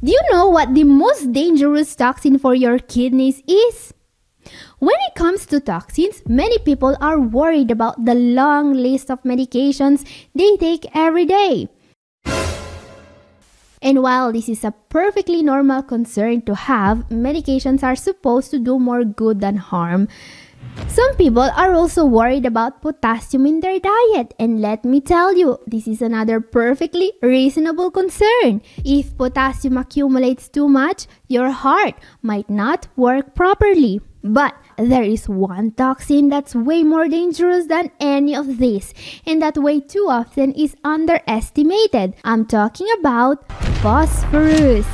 Do you know what the most dangerous toxin for your kidneys is? When it comes to toxins, many people are worried about the long list of medications they take every day. And while this is a perfectly normal concern to have, medications are supposed to do more good than harm. Some people are also worried about potassium in their diet, and let me tell you, this is another perfectly reasonable concern. If potassium accumulates too much, your heart might not work properly. But there is one toxin that's way more dangerous than any of these, and that way too often is underestimated. I'm talking about phosphorus.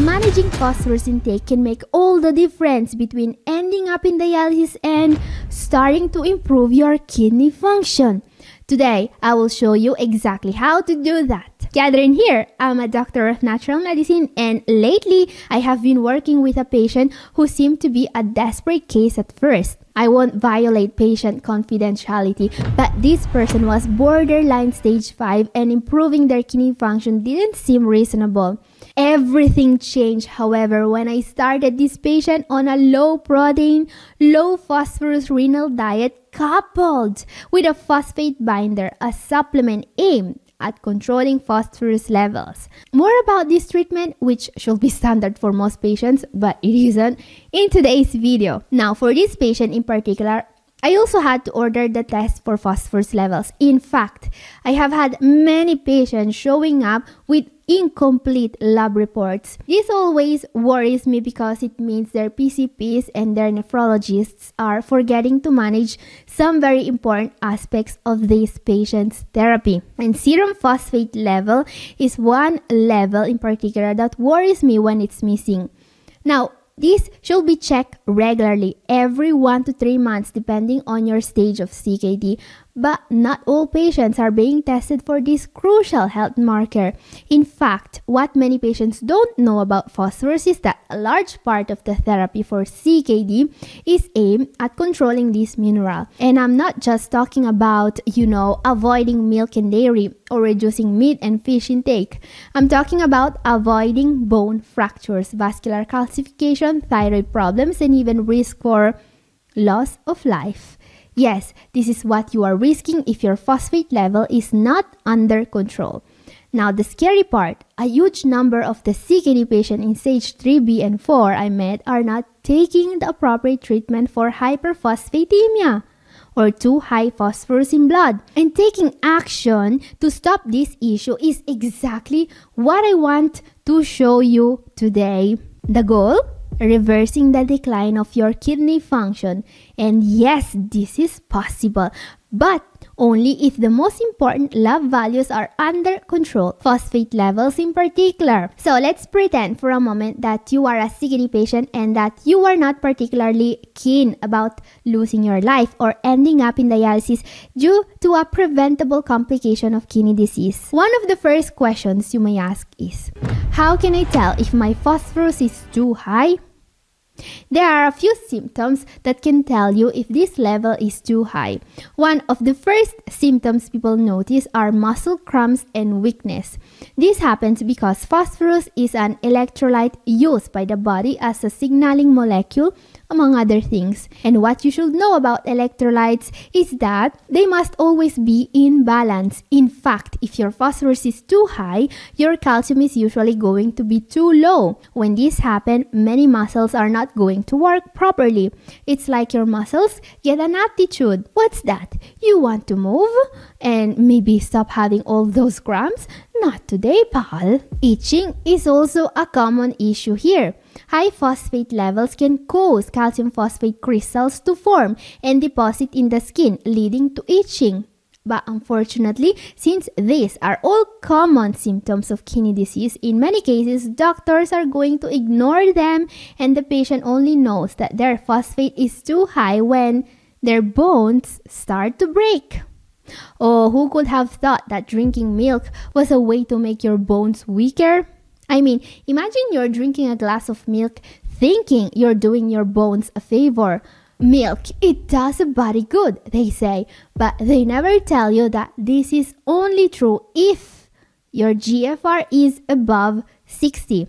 Managing phosphorus intake can make all the difference between ending up in dialysis and starting to improve your kidney function. Today, I will show you exactly how to do that. Katherine here. I'm a doctor of natural medicine, and lately I have been working with a patient who seemed to be a desperate case at first. I won't violate patient confidentiality, but this person was borderline stage 5 and improving their kidney function didn't seem reasonable. Everything changed, however, when I started this patient on a low protein, low phosphorus renal diet coupled with a phosphate binder, a supplement aimed at controlling phosphorus levels. More about this treatment, which should be standard for most patients, but it isn't, in today's video. Now, for this patient in particular, I also had to order the test for phosphorus levels. In fact, I have had many patients showing up with incomplete lab reports. This always worries me because it means their PCPs and their nephrologists are forgetting to manage some very important aspects of this patient's therapy. And serum phosphate level is one level in particular that worries me when it's missing. Now, this should be checked regularly every 1 to 3 months depending on your stage of CKD, but not all patients are being tested for this crucial health marker. In fact, what many patients don't know about phosphorus is that a large part of the therapy for CKD is aimed at controlling this mineral. And I'm not just talking about, you know, avoiding milk and dairy or reducing meat and fish intake. I'm talking about avoiding bone fractures, vascular calcification, thyroid problems, and even risk for loss of life. Yes, this is what you are risking if your phosphate level is not under control. Now, the scary part a huge number of the CKD patients in stage 3B and 4 I met are not taking the appropriate treatment for hyperphosphatemia or too high phosphorus in blood. And taking action to stop this issue is exactly what I want to show you today. The goal? Reversing the decline of your kidney function. And yes, this is possible, but only if the most important lab values are under control, phosphate levels in particular. So let's pretend for a moment that you are a CKD patient and that you are not particularly keen about losing your life or ending up in dialysis due to a preventable complication of kidney disease. One of the first questions you may ask is, how can I tell if my phosphorus is too high? There are a few symptoms that can tell you if this level is too high. One of the first symptoms people notice are muscle cramps and weakness. This happens because phosphorus is an electrolyte used by the body as a signaling molecule among other things. And what you should know about electrolytes is that they must always be in balance. In fact, if your phosphorus is too high, your calcium is usually going to be too low. When this happens, many muscles are not going to work properly. It's like your muscles get an attitude. What's that? You want to move and maybe stop having all those cramps? Not today, pal. Itching is also a common issue here. High phosphate levels can cause calcium phosphate crystals to form and deposit in the skin, leading to itching. But unfortunately, since these are all common symptoms of kidney disease, in many cases, doctors are going to ignore them and the patient only knows that their phosphate is too high when their bones start to break. Oh, who could have thought that drinking milk was a way to make your bones weaker? I mean, imagine you're drinking a glass of milk thinking you're doing your bones a favor. Milk, it does a body good, they say, but they never tell you that this is only true if your GFR is above 60.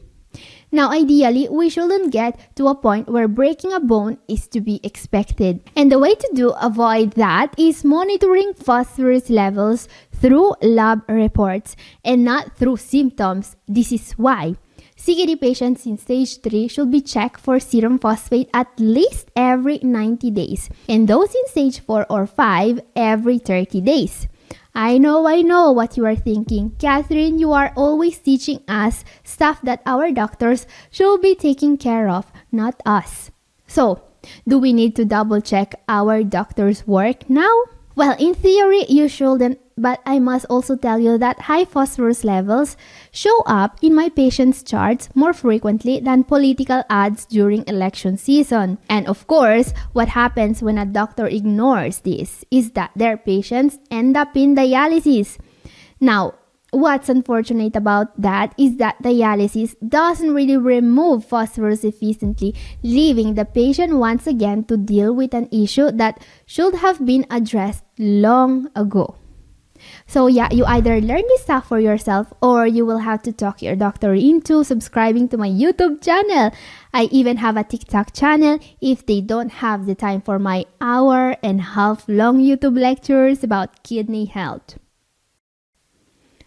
Now, ideally, we shouldn't get to a point where breaking a bone is to be expected. And the way to do avoid that is monitoring phosphorus levels through lab reports and not through symptoms. This is why CKD patients in stage 3 should be checked for serum phosphate at least every 90 days, and those in stage 4 or 5 every 30 days. I know, I know what you are thinking. Katherine, you are always teaching us stuff that our doctors should be taking care of, not us. So, do we need to double check our doctor's work now? Well, in theory, you shouldn't but I must also tell you that high phosphorus levels show up in my patients' charts more frequently than political ads during election season. And of course, what happens when a doctor ignores this is that their patients end up in dialysis. Now, What's unfortunate about that is that dialysis doesn't really remove phosphorus efficiently, leaving the patient once again to deal with an issue that should have been addressed long ago. So yeah, you either learn this stuff for yourself or you will have to talk your doctor into subscribing to my YouTube channel. I even have a TikTok channel if they don't have the time for my hour and half long YouTube lectures about kidney health.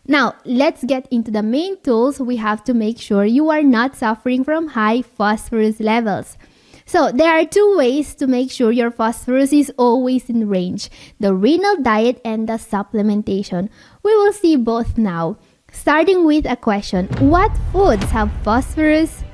Now, let's get into the main tools we have to make sure you are not suffering from high phosphorus levels. So there are two ways to make sure your phosphorus is always in range, the renal diet and the supplementation. We will see both now. Starting with a question, what foods have phosphorus?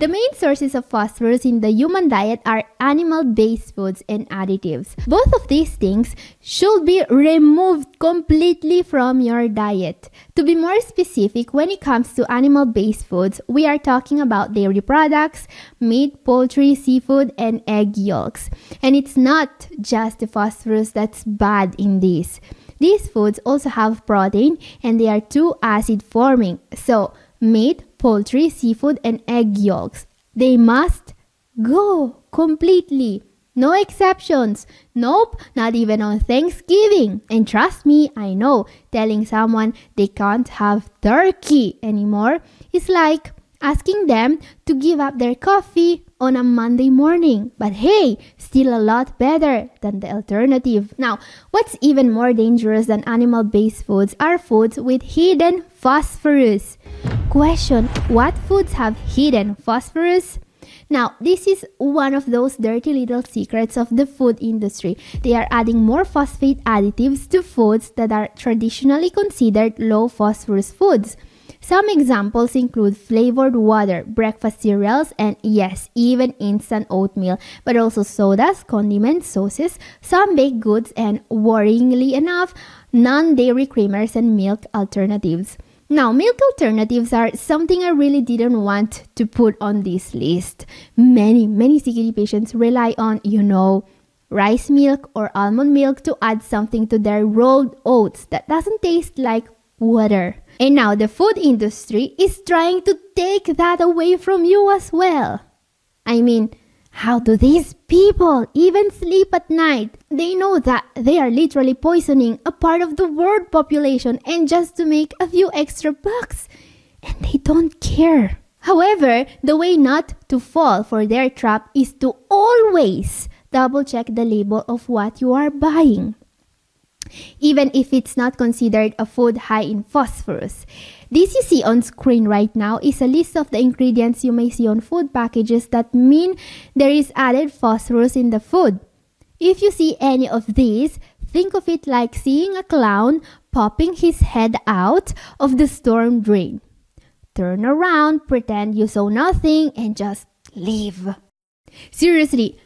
The main sources of phosphorus in the human diet are animal based foods and additives. Both of these things should be removed completely from your diet. To be more specific, when it comes to animal based foods, we are talking about dairy products, meat, poultry, seafood, and egg yolks. And it's not just the phosphorus that's bad in these. These foods also have protein and they are too acid forming. So, meat, poultry, seafood, and egg yolks. They must go completely. No exceptions. Nope, not even on Thanksgiving. And trust me, I know telling someone they can't have turkey anymore is like asking them to give up their coffee on a Monday morning. But hey, still a lot better than the alternative. Now, what's even more dangerous than animal based foods are foods with hidden phosphorus. Question What foods have hidden phosphorus? Now, this is one of those dirty little secrets of the food industry. They are adding more phosphate additives to foods that are traditionally considered low phosphorus foods. Some examples include flavored water, breakfast cereals, and yes, even instant oatmeal, but also sodas, condiments, sauces, some baked goods, and worryingly enough, non dairy creamers and milk alternatives. Now, milk alternatives are something I really didn't want to put on this list. Many, many CKD patients rely on, you know, rice milk or almond milk to add something to their rolled oats that doesn't taste like water. And now the food industry is trying to take that away from you as well. I mean, how do these people even sleep at night? They know that they are literally poisoning a part of the world population and just to make a few extra bucks. And they don't care. However, the way not to fall for their trap is to always double check the label of what you are buying even if it's not considered a food high in phosphorus. This you see on screen right now is a list of the ingredients you may see on food packages that mean there is added phosphorus in the food. If you see any of these, think of it like seeing a clown popping his head out of the storm drain. Turn around, pretend you saw nothing, and just leave. Seriously,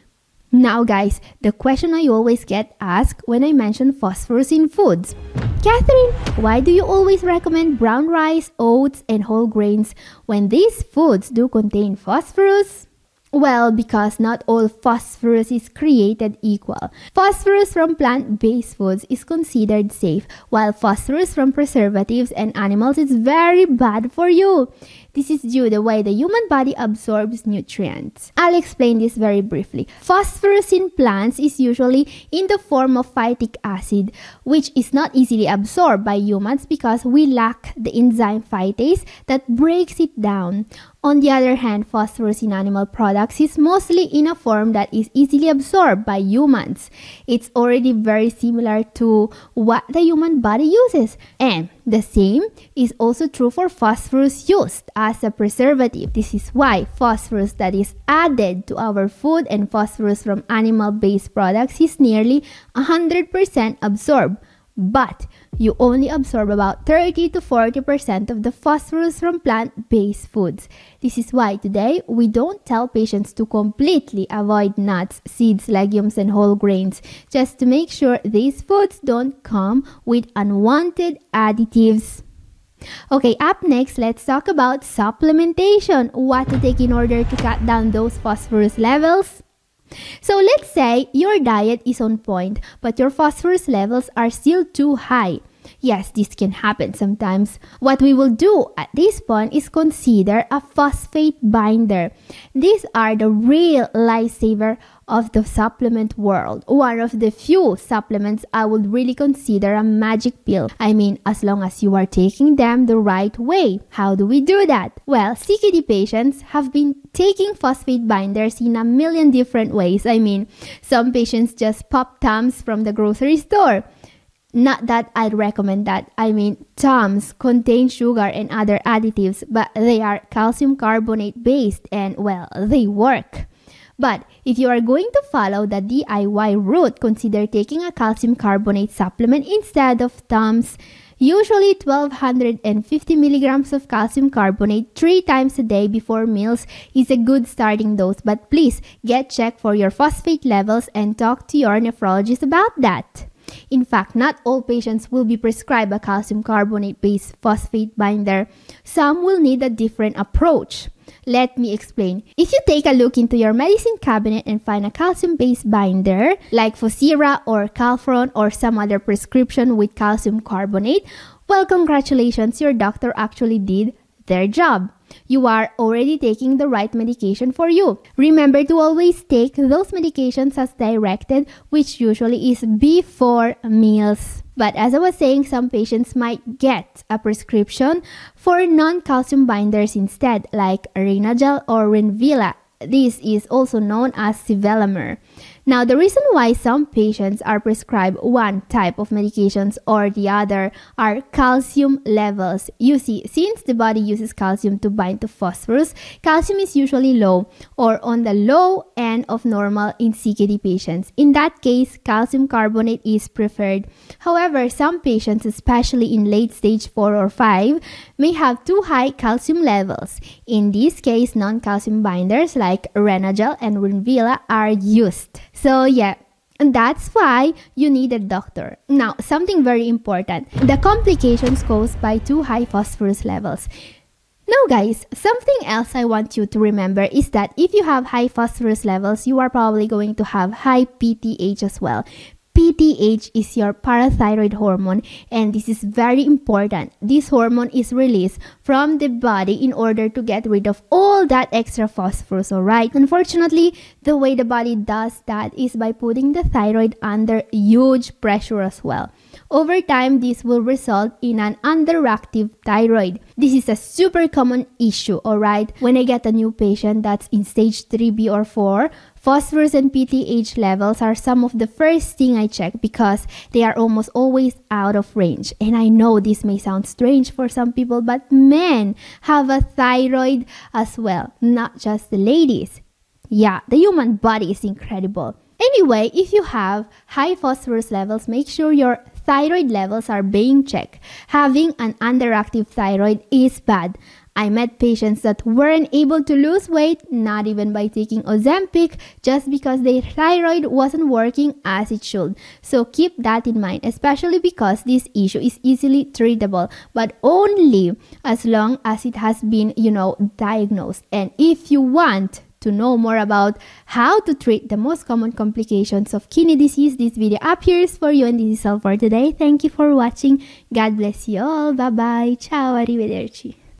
now, guys, the question I always get asked when I mention phosphorus in foods Katherine, why do you always recommend brown rice, oats, and whole grains when these foods do contain phosphorus? Well, because not all phosphorus is created equal. Phosphorus from plant based foods is considered safe, while phosphorus from preservatives and animals is very bad for you. This is due to the way the human body absorbs nutrients. I'll explain this very briefly. Phosphorus in plants is usually in the form of phytic acid, which is not easily absorbed by humans because we lack the enzyme phytase that breaks it down. On the other hand, phosphorus in animal products is mostly in a form that is easily absorbed by humans. It's already very similar to what the human body uses. And the same is also true for phosphorus used as a preservative. This is why phosphorus that is added to our food and phosphorus from animal based products is nearly 100% absorbed. But you only absorb about 30 to 40% of the phosphorus from plant based foods. This is why today we don't tell patients to completely avoid nuts, seeds, legumes, and whole grains, just to make sure these foods don't come with unwanted additives. Okay, up next, let's talk about supplementation. What to take in order to cut down those phosphorus levels? So let's say your diet is on point, but your phosphorus levels are still too high. Yes, this can happen sometimes. What we will do at this point is consider a phosphate binder. These are the real lifesaver of the supplement world. One of the few supplements I would really consider a magic pill. I mean, as long as you are taking them the right way. How do we do that? Well, CKD patients have been taking phosphate binders in a million different ways. I mean, some patients just pop Tums from the grocery store. Not that I'd recommend that. I mean, Tums contain sugar and other additives, but they are calcium carbonate based and well, they work. But if you are going to follow the DIY route, consider taking a calcium carbonate supplement instead of Tums. Usually 1250 milligrams of calcium carbonate three times a day before meals is a good starting dose, but please get checked for your phosphate levels and talk to your nephrologist about that. In fact, not all patients will be prescribed a calcium carbonate based phosphate binder. Some will need a different approach. Let me explain. If you take a look into your medicine cabinet and find a calcium based binder like Phoslyra or Calphron or some other prescription with calcium carbonate, well, congratulations, your doctor actually did their job you are already taking the right medication for you. Remember to always take those medications as directed, which usually is before meals. But as I was saying, some patients might get a prescription for non-calcium binders instead, like Renagel or Renvela. This is also known as Sevelamer. Now, the reason why some patients are prescribed one type of medications or the other are calcium levels. You see, since the body uses calcium to bind to phosphorus, calcium is usually low or on the low end of normal in CKD patients. In that case, calcium carbonate is preferred. However, some patients, especially in late stage 4 or 5, may have too high calcium levels. In this case, non-calcium binders like Renagel and Renvela are used. So yeah, and that's why you need a doctor. Now, something very important the complications caused by too high phosphorus levels. Now, guys, something else I want you to remember is that if you have high phosphorus levels, you are probably going to have high PTH as well. PTH is your parathyroid hormone, and this is very important. This hormone is released from the body in order to get rid of all that extra phosphorus, alright? Unfortunately, the way the body does that is by putting the thyroid under huge pressure as well. Over time, this will result in an underactive thyroid. This is a super common issue, alright? When I get a new patient that's in stage 3B or 4, phosphorus and PTH levels are some of the first thing I check because they are almost always out of range. And I know this may sound strange for some people, but men have a thyroid as well, not just the ladies. Yeah, the human body is incredible. Anyway, if you have high phosphorus levels, make sure your thyroid levels are being checked. Having an underactive thyroid is bad. I met patients that weren't able to lose weight, not even by taking Ozempic, just because their thyroid wasn't working as it should. So keep that in mind, especially because this issue is easily treatable, but only as long as it has been, you know, diagnosed. And if you want to know more about how to treat the most common complications of kidney disease, this video appears for you and this is all for today. Thank you for watching. God bless you all. Bye-bye. Ciao. Arrivederci.